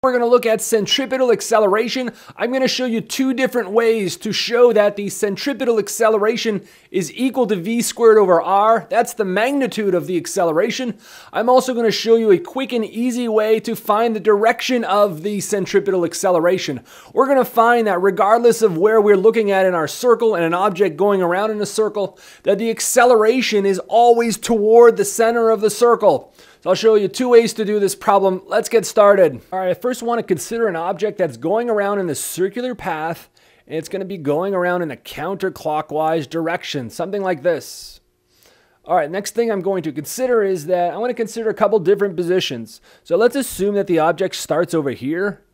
We're going to look at centripetal acceleration. I'm going to show you two different ways to show that the centripetal acceleration is equal to v squared over r. That's the magnitude of the acceleration. I'm also going to show you a quick and easy way to find the direction of the centripetal acceleration. We're going to find that regardless of where we're looking at in our circle and an object going around in a circle, that the acceleration is always toward the center of the circle. So I'll show you two ways to do this problem. Let's get started. All right, I first want to consider an object that's going around in the circular path, and it's going to be going around in a counterclockwise direction, something like this. All right, next thing I'm going to consider is that I want to consider a couple different positions. So let's assume that the object starts over here,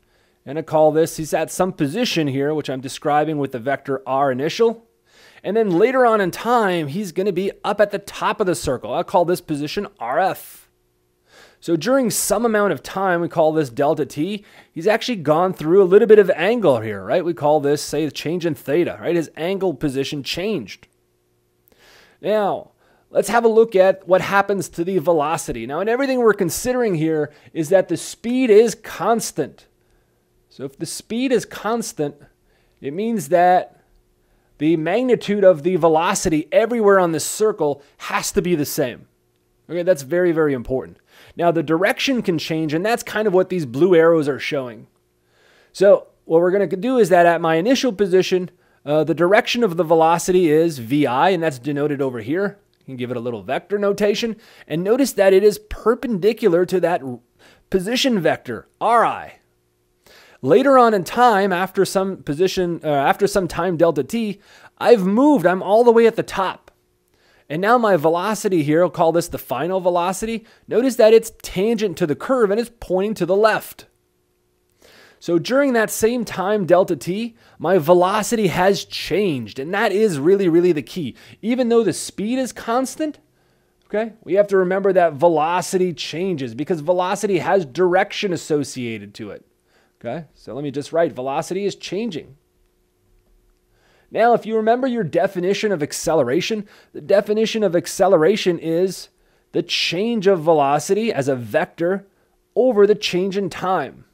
and I call this, he's at some position here, which I'm describing with the vector r initial. And then later on in time, he's going to be up at the top of the circle. I'll call this position RF. So during some amount of time, we call this delta t, he's actually gone through a little bit of angle here, right? We call this, say, the change in theta, right? His angle position changed. Now, let's have a look at what happens to the velocity. Now, and everything we're considering here is that the speed is constant. So if the speed is constant, it means that the magnitude of the velocity everywhere on this circle has to be the same. Okay, that's very, very important. Now, the direction can change, and that's kind of what these blue arrows are showing. So, what we're going to do is that at my initial position, uh, the direction of the velocity is vi, and that's denoted over here. You can give it a little vector notation. And notice that it is perpendicular to that position vector, ri. Later on in time, after some position, uh, after some time delta t, I've moved. I'm all the way at the top. And now my velocity here, I'll call this the final velocity. Notice that it's tangent to the curve and it's pointing to the left. So during that same time, delta t, my velocity has changed. And that is really, really the key. Even though the speed is constant, okay, we have to remember that velocity changes because velocity has direction associated to it. Okay, so let me just write velocity is changing. Now, if you remember your definition of acceleration, the definition of acceleration is the change of velocity as a vector over the change in time.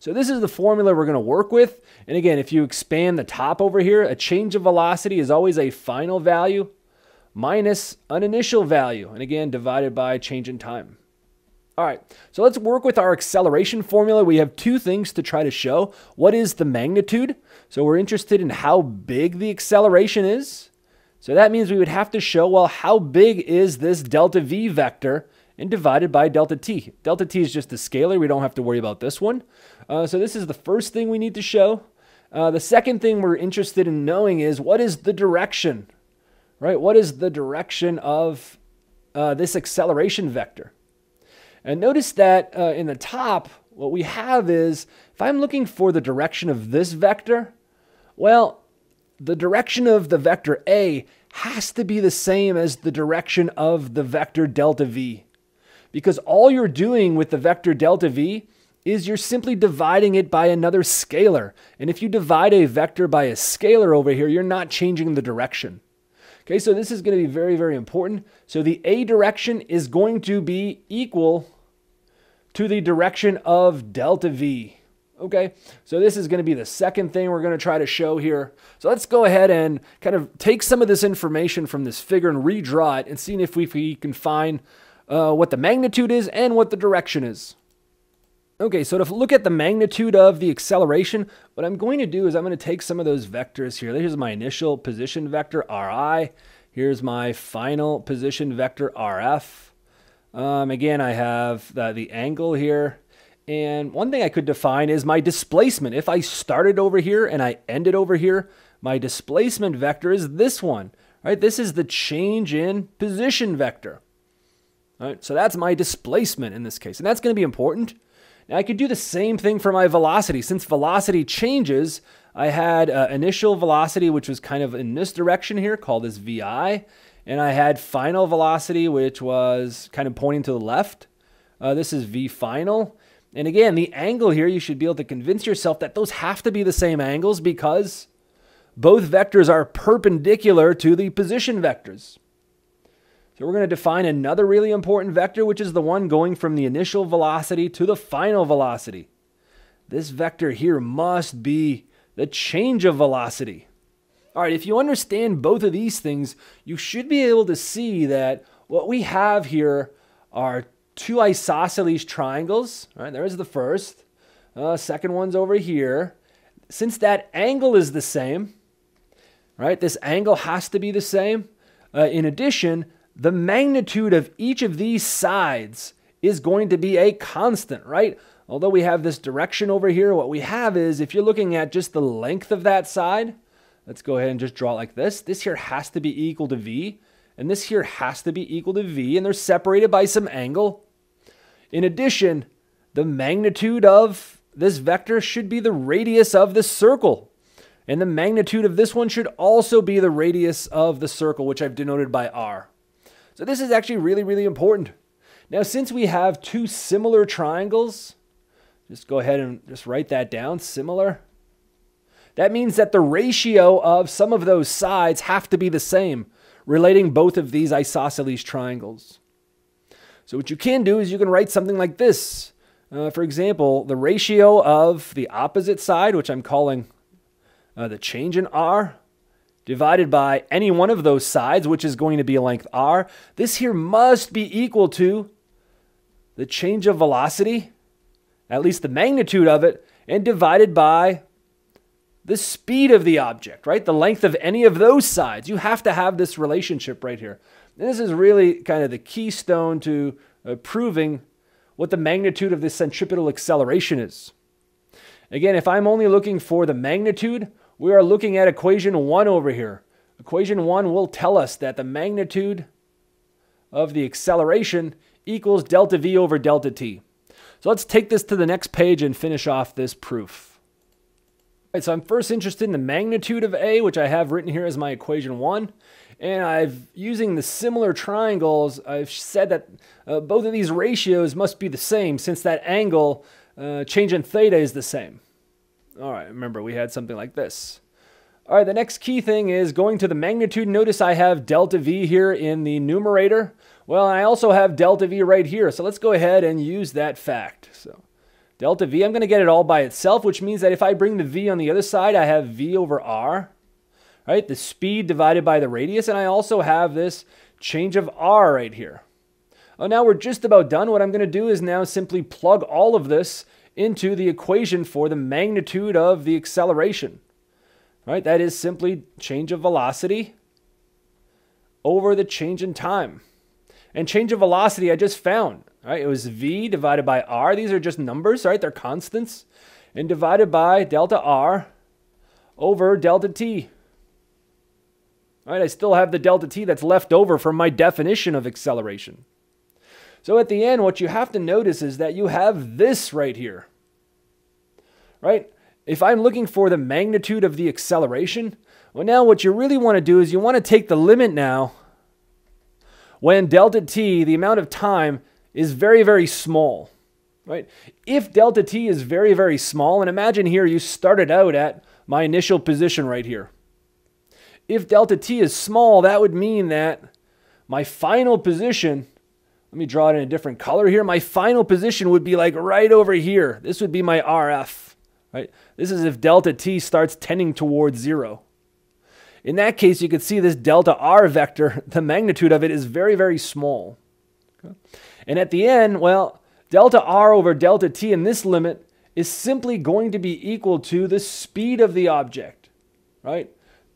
So this is the formula we're going to work with. And again, if you expand the top over here, a change of velocity is always a final value minus an initial value. And again, divided by change in time. All right, so let's work with our acceleration formula. We have two things to try to show. What is the magnitude? So we're interested in how big the acceleration is. So that means we would have to show, well, how big is this delta v vector and divided by delta t. Delta t is just a scalar. We don't have to worry about this one. Uh, so this is the first thing we need to show. Uh, the second thing we're interested in knowing is what is the direction, right? What is the direction of uh, this acceleration vector? And notice that uh, in the top, what we have is, if I'm looking for the direction of this vector, well, the direction of the vector A has to be the same as the direction of the vector delta V. Because all you're doing with the vector delta V is you're simply dividing it by another scalar. And if you divide a vector by a scalar over here, you're not changing the direction. Okay, so this is going to be very, very important. So the A direction is going to be equal to the direction of delta V. Okay, so this is going to be the second thing we're going to try to show here. So let's go ahead and kind of take some of this information from this figure and redraw it and see if we, if we can find uh, what the magnitude is and what the direction is. Okay, so to look at the magnitude of the acceleration, what I'm going to do is I'm going to take some of those vectors here. Here's my initial position vector, Ri. Here's my final position vector, Rf. Um, again, I have the, the angle here. And one thing I could define is my displacement. If I started over here and I ended over here, my displacement vector is this one, right? This is the change in position vector. Right? So that's my displacement in this case. And that's going to be important now I could do the same thing for my velocity. Since velocity changes, I had uh, initial velocity, which was kind of in this direction here, called this VI. And I had final velocity, which was kind of pointing to the left. Uh, this is V final. And again, the angle here, you should be able to convince yourself that those have to be the same angles because both vectors are perpendicular to the position vectors. So we're going to define another really important vector, which is the one going from the initial velocity to the final velocity. this vector here must be the change of velocity. All right, if you understand both of these things, you should be able to see that what we have here are two isosceles triangles. Right, there's the first. Uh, second one's over here. Since that angle is the same, right, this angle has to be the same. Uh, in addition, the magnitude of each of these sides is going to be a constant, right? Although we have this direction over here, what we have is if you're looking at just the length of that side, let's go ahead and just draw like this. This here has to be equal to V, and this here has to be equal to V, and they're separated by some angle. In addition, the magnitude of this vector should be the radius of the circle. And the magnitude of this one should also be the radius of the circle, which I've denoted by r. So this is actually really, really important. Now, since we have two similar triangles, just go ahead and just write that down, similar. That means that the ratio of some of those sides have to be the same, relating both of these isosceles triangles. So what you can do is you can write something like this. Uh, for example, the ratio of the opposite side, which I'm calling uh, the change in r, divided by any one of those sides, which is going to be a length r. This here must be equal to the change of velocity, at least the magnitude of it, and divided by the speed of the object, right? The length of any of those sides. You have to have this relationship right here. This is really kind of the keystone to uh, proving what the magnitude of the centripetal acceleration is. Again, if I'm only looking for the magnitude, we are looking at equation 1 over here. Equation 1 will tell us that the magnitude of the acceleration equals delta V over delta T. So let's take this to the next page and finish off this proof. All right, so I'm first interested in the magnitude of A, which I have written here as my equation 1. And I've, using the similar triangles, I've said that uh, both of these ratios must be the same since that angle, uh, change in theta is the same. All right, remember we had something like this. All right, the next key thing is going to the magnitude. Notice I have delta V here in the numerator. Well, I also have delta V right here, so let's go ahead and use that fact. So delta V, I'm going to get it all by itself, which means that if I bring the V on the other side, I have V over R, right? The speed divided by the radius, and I also have this change of R right here. Oh, now we're just about done. What I'm going to do is now simply plug all of this into the equation for the magnitude of the acceleration. Right? That is simply change of velocity over the change in time. And change of velocity I just found, right? It was v divided by r. These are just numbers, right? They're constants. And divided by delta r over delta t. I still have the delta t that's left over from my definition of acceleration. So at the end, what you have to notice is that you have this right here. Right? If I'm looking for the magnitude of the acceleration, well, now what you really want to do is you want to take the limit now when delta t, the amount of time, is very, very small, right? If delta t is very, very small, and imagine here you started out at my initial position right here. If delta t is small, that would mean that my final position, let me draw it in a different color here. My final position would be like right over here. This would be my RF, right? This is if delta t starts tending towards zero. In that case, you could see this delta r vector, the magnitude of it is very, very small. Okay? And at the end, well, delta r over delta t in this limit is simply going to be equal to the speed of the object, right?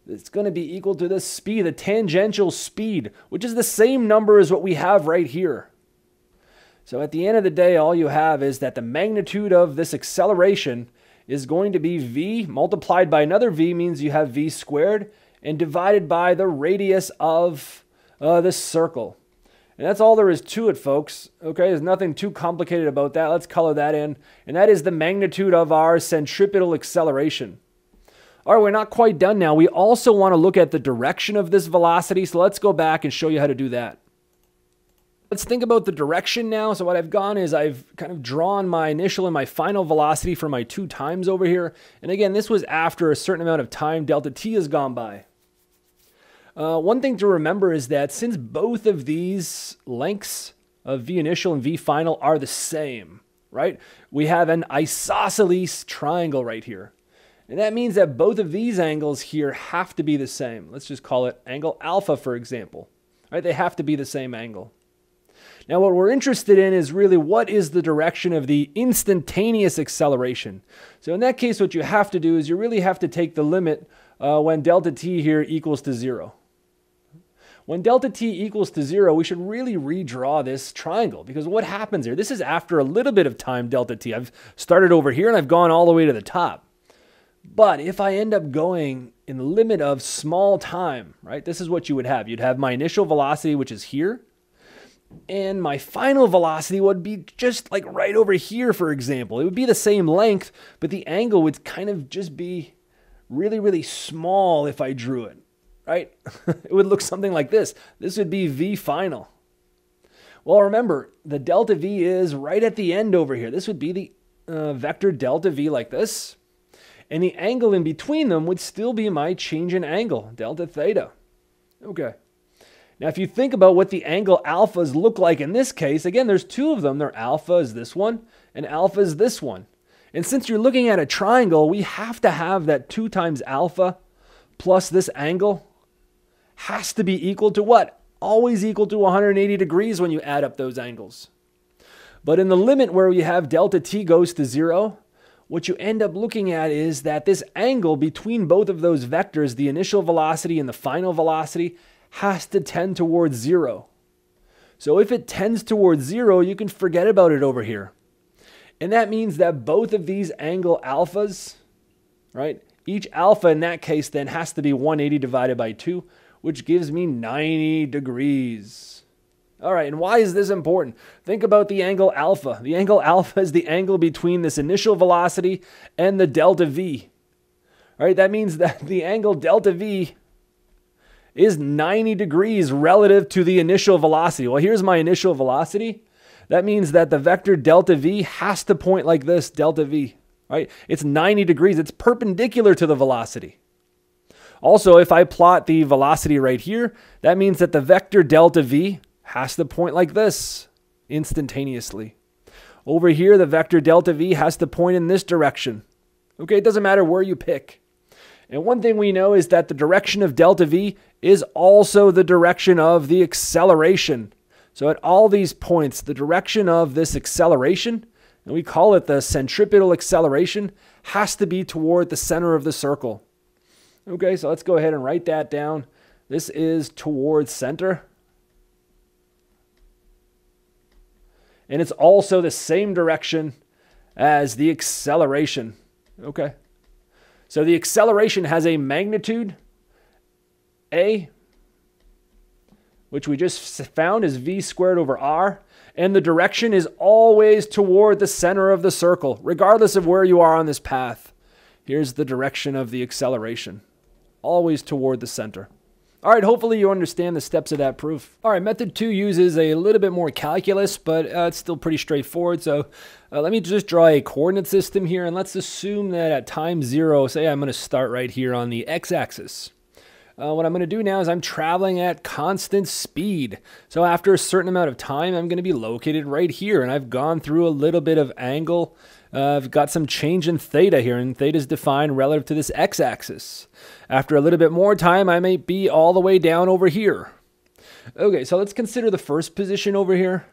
It's going to be equal to the speed, the tangential speed, which is the same number as what we have right here. So at the end of the day, all you have is that the magnitude of this acceleration is going to be v multiplied by another v means you have v squared and divided by the radius of uh, this circle. And that's all there is to it, folks. Okay, there's nothing too complicated about that. Let's color that in. And that is the magnitude of our centripetal acceleration. All right, we're not quite done now. We also want to look at the direction of this velocity. So let's go back and show you how to do that. Let's think about the direction now. So what I've gone is I've kind of drawn my initial and my final velocity for my two times over here. And again, this was after a certain amount of time delta t has gone by. Uh, one thing to remember is that since both of these lengths of V initial and V final are the same, right? We have an isosceles triangle right here. And that means that both of these angles here have to be the same. Let's just call it angle alpha, for example. Right? They have to be the same angle. Now, what we're interested in is really what is the direction of the instantaneous acceleration. So in that case, what you have to do is you really have to take the limit uh, when delta t here equals to zero. When delta t equals to zero, we should really redraw this triangle because what happens here? This is after a little bit of time delta t. I've started over here and I've gone all the way to the top. But if I end up going in the limit of small time, right, this is what you would have. You'd have my initial velocity, which is here, and my final velocity would be just like right over here, for example. It would be the same length, but the angle would kind of just be really, really small if I drew it, right? it would look something like this. This would be V final. Well, remember, the delta V is right at the end over here. This would be the uh, vector delta V like this. And the angle in between them would still be my change in angle, delta theta. Okay. Now, if you think about what the angle alphas look like in this case, again, there's two of them. Their alpha is this one, and alpha is this one. And since you're looking at a triangle, we have to have that 2 times alpha plus this angle has to be equal to what? Always equal to 180 degrees when you add up those angles. But in the limit where you have delta t goes to 0, what you end up looking at is that this angle between both of those vectors, the initial velocity and the final velocity, has to tend towards zero. So if it tends towards zero, you can forget about it over here. And that means that both of these angle alphas, right? Each alpha in that case then has to be 180 divided by 2, which gives me 90 degrees. All right, and why is this important? Think about the angle alpha. The angle alpha is the angle between this initial velocity and the delta v. All right, that means that the angle delta v is 90 degrees relative to the initial velocity. Well, here's my initial velocity. That means that the vector delta v has to point like this, delta v, right? It's 90 degrees. It's perpendicular to the velocity. Also, if I plot the velocity right here, that means that the vector delta v has to point like this instantaneously. Over here, the vector delta v has to point in this direction. Okay, it doesn't matter where you pick. And one thing we know is that the direction of delta v is also the direction of the acceleration. So at all these points, the direction of this acceleration, and we call it the centripetal acceleration, has to be toward the center of the circle. Okay, so let's go ahead and write that down. This is towards center. And it's also the same direction as the acceleration. Okay. So the acceleration has a magnitude A, which we just found is v squared over r, and the direction is always toward the center of the circle, regardless of where you are on this path. Here's the direction of the acceleration, always toward the center. All right, hopefully you understand the steps of that proof. All right, method two uses a little bit more calculus, but uh, it's still pretty straightforward. So uh, let me just draw a coordinate system here, and let's assume that at time zero, say I'm gonna start right here on the x-axis. Uh, what I'm going to do now is I'm traveling at constant speed. So after a certain amount of time, I'm going to be located right here. And I've gone through a little bit of angle. Uh, I've got some change in theta here, and theta is defined relative to this x-axis. After a little bit more time, I may be all the way down over here. Okay, so let's consider the first position over here.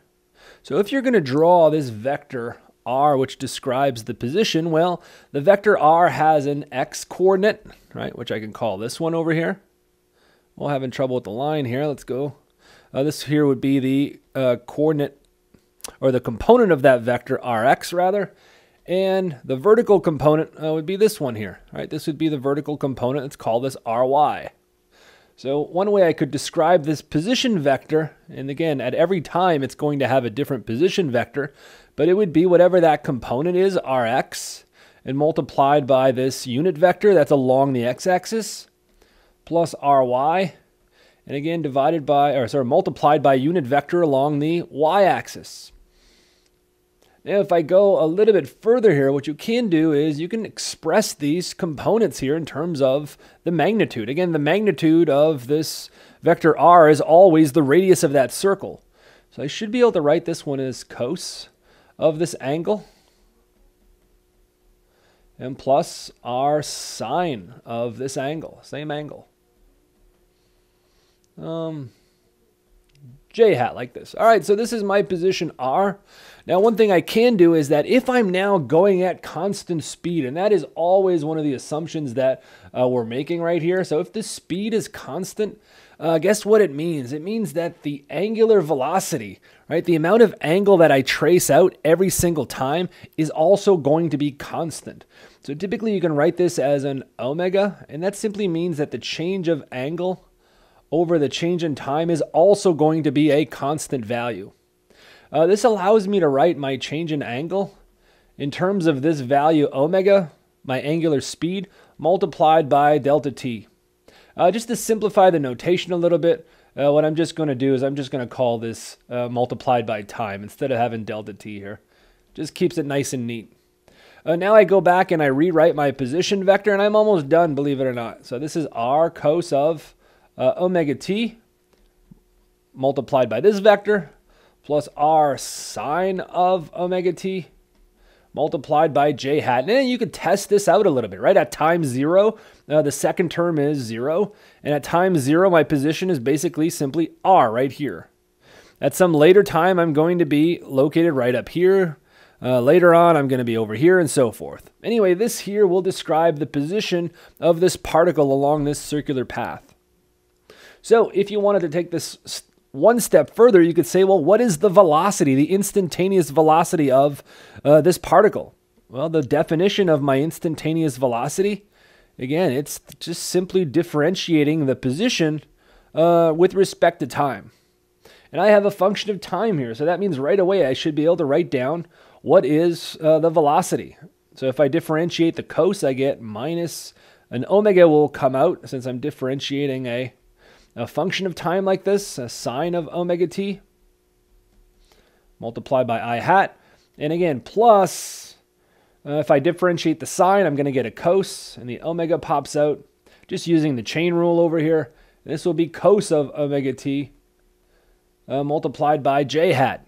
So if you're going to draw this vector r, which describes the position, well, the vector r has an x coordinate, right, which I can call this one over here. Well, having trouble with the line here. Let's go. Uh, this here would be the uh, coordinate or the component of that vector rx rather. And the vertical component uh, would be this one here, right? This would be the vertical component. Let's call this ry. So one way I could describe this position vector, and again, at every time it's going to have a different position vector, but it would be whatever that component is, rx, and multiplied by this unit vector that's along the x-axis, plus ry, and again divided by, or sorry, multiplied by unit vector along the y-axis. Now, if I go a little bit further here, what you can do is you can express these components here in terms of the magnitude. Again, the magnitude of this vector r is always the radius of that circle. So I should be able to write this one as cos of this angle. and plus r sine of this angle, same angle. Um, j hat like this. All right, so this is my position r. Now, one thing I can do is that if I'm now going at constant speed, and that is always one of the assumptions that uh, we're making right here. So if the speed is constant, uh, guess what it means? It means that the angular velocity, right, the amount of angle that I trace out every single time is also going to be constant. So typically you can write this as an omega, and that simply means that the change of angle over the change in time is also going to be a constant value. Uh, this allows me to write my change in angle in terms of this value omega, my angular speed, multiplied by delta t. Uh, just to simplify the notation a little bit, uh, what I'm just going to do is I'm just going to call this uh, multiplied by time instead of having delta t here. Just keeps it nice and neat. Uh, now I go back and I rewrite my position vector, and I'm almost done, believe it or not. So this is r cos of uh, omega t multiplied by this vector plus r sine of omega t multiplied by j hat. And then you could test this out a little bit, right? At time zero, uh, the second term is zero. And at time zero, my position is basically simply r right here. At some later time, I'm going to be located right up here. Uh, later on, I'm going to be over here and so forth. Anyway, this here will describe the position of this particle along this circular path. So if you wanted to take this one step further, you could say, well, what is the velocity, the instantaneous velocity of uh, this particle? Well, the definition of my instantaneous velocity, again, it's just simply differentiating the position uh, with respect to time. And I have a function of time here, so that means right away I should be able to write down what is uh, the velocity. So if I differentiate the cos, I get minus an omega will come out since I'm differentiating a a function of time like this, a sine of omega t, multiplied by i hat. And again, plus, uh, if I differentiate the sine, I'm going to get a cos, and the omega pops out. Just using the chain rule over here, this will be cos of omega t uh, multiplied by j hat.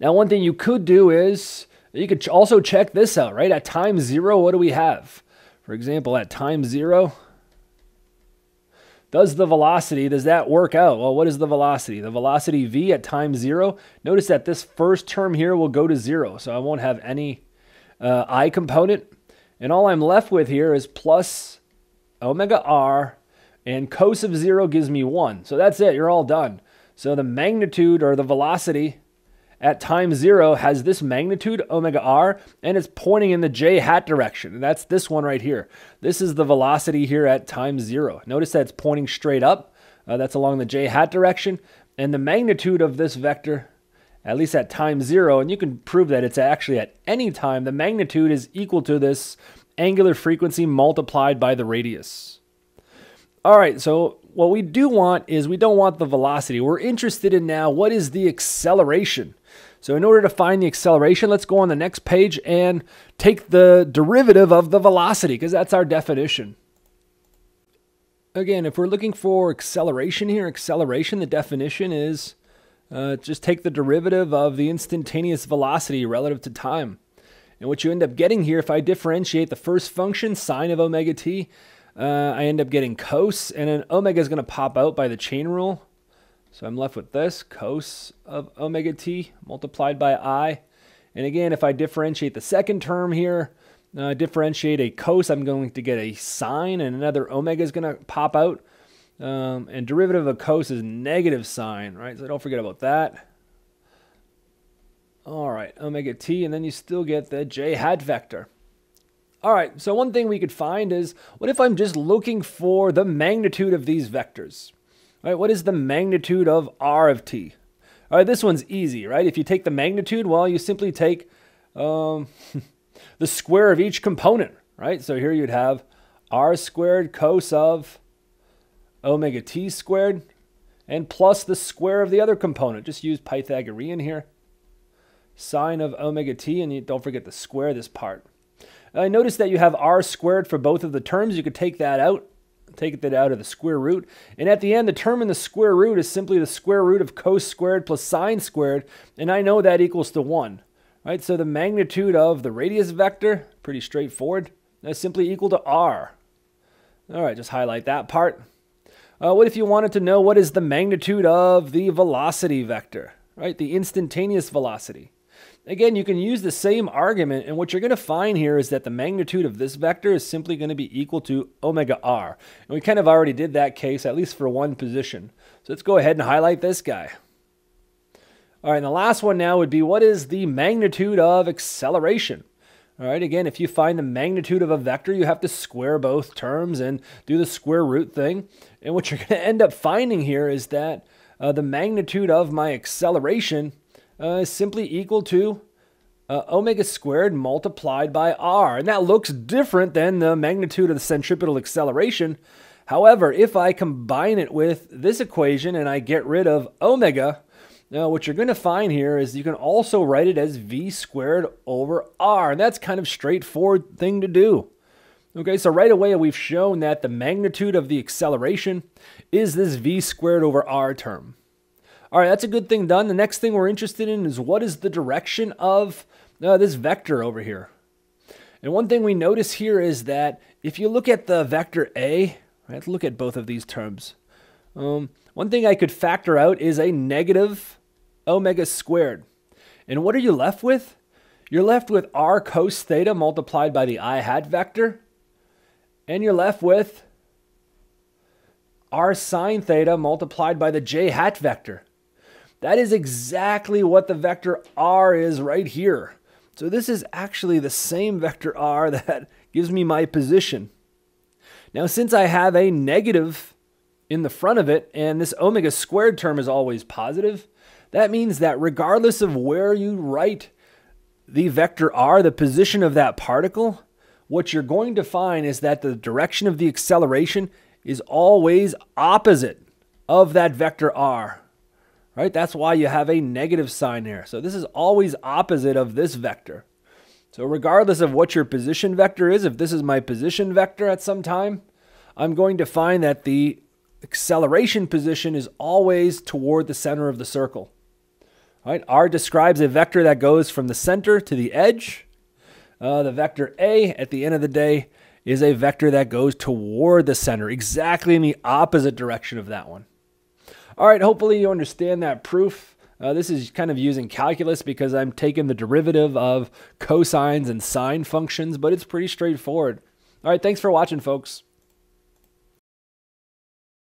Now, one thing you could do is you could also check this out, right? At time zero, what do we have? For example, at time zero, does the velocity, does that work out? Well, what is the velocity? The velocity v at time zero. Notice that this first term here will go to zero, so I won't have any uh, i component. And all I'm left with here is plus omega r, and cos of zero gives me one. So that's it, you're all done. So the magnitude or the velocity at time zero has this magnitude, omega r, and it's pointing in the j hat direction. And that's this one right here. This is the velocity here at time zero. Notice that it's pointing straight up. Uh, that's along the j hat direction. And the magnitude of this vector, at least at time zero, and you can prove that it's actually at any time, the magnitude is equal to this angular frequency multiplied by the radius. All right, so what we do want is we don't want the velocity. We're interested in now what is the acceleration. So in order to find the acceleration, let's go on the next page and take the derivative of the velocity because that's our definition. Again, if we're looking for acceleration here, acceleration, the definition is uh, just take the derivative of the instantaneous velocity relative to time. And what you end up getting here, if I differentiate the first function, sine of omega t, uh, I end up getting cos, and then omega is going to pop out by the chain rule. So I'm left with this, cos of omega t multiplied by i. And again, if I differentiate the second term here, uh, differentiate a cos, I'm going to get a sine, and another omega is going to pop out. Um, and derivative of cos is negative sine, right? So don't forget about that. All right, omega t, and then you still get the j hat vector. All right, so one thing we could find is, what if I'm just looking for the magnitude of these vectors? Right, what is the magnitude of r of t? All right, this one's easy, right? If you take the magnitude, well, you simply take um, the square of each component, right? So here you'd have r squared cos of omega t squared and plus the square of the other component. Just use Pythagorean here. Sine of omega t, and you don't forget to square this part. I notice that you have r squared for both of the terms. You could take that out, take that out of the square root. And at the end, the term in the square root is simply the square root of cos squared plus sine squared. And I know that equals to 1, Right, so the magnitude of the radius vector, pretty straightforward, that's simply equal to r. All right, just highlight that part. Uh, what if you wanted to know what is the magnitude of the velocity vector, right? The instantaneous velocity. Again, you can use the same argument, and what you're going to find here is that the magnitude of this vector is simply going to be equal to omega r. And we kind of already did that case, at least for one position. So let's go ahead and highlight this guy. All right, and the last one now would be what is the magnitude of acceleration? All right, again, if you find the magnitude of a vector, you have to square both terms and do the square root thing. And what you're going to end up finding here is that uh, the magnitude of my acceleration uh, is simply equal to uh, omega squared multiplied by r. And that looks different than the magnitude of the centripetal acceleration. However, if I combine it with this equation and I get rid of omega, now what you're going to find here is you can also write it as v squared over r. And that's kind of straightforward thing to do. Okay, so right away we've shown that the magnitude of the acceleration is this v squared over r term. All right, that's a good thing done. The next thing we're interested in is what is the direction of uh, this vector over here. And one thing we notice here is that if you look at the vector A, right, look at both of these terms. Um, one thing I could factor out is a negative omega squared. And what are you left with? You're left with r cos theta multiplied by the i hat vector. And you're left with r sine theta multiplied by the j hat vector. That is exactly what the vector r is right here. So this is actually the same vector r that gives me my position. Now since I have a negative in the front of it and this omega squared term is always positive, that means that regardless of where you write the vector r, the position of that particle, what you're going to find is that the direction of the acceleration is always opposite of that vector r right? That's why you have a negative sign here. So this is always opposite of this vector. So regardless of what your position vector is, if this is my position vector at some time, I'm going to find that the acceleration position is always toward the center of the circle. Right? R describes a vector that goes from the center to the edge. Uh, the vector A, at the end of the day, is a vector that goes toward the center, exactly in the opposite direction of that one. All right, hopefully you understand that proof. Uh, this is kind of using calculus because I'm taking the derivative of cosines and sine functions, but it's pretty straightforward. All right, thanks for watching, folks.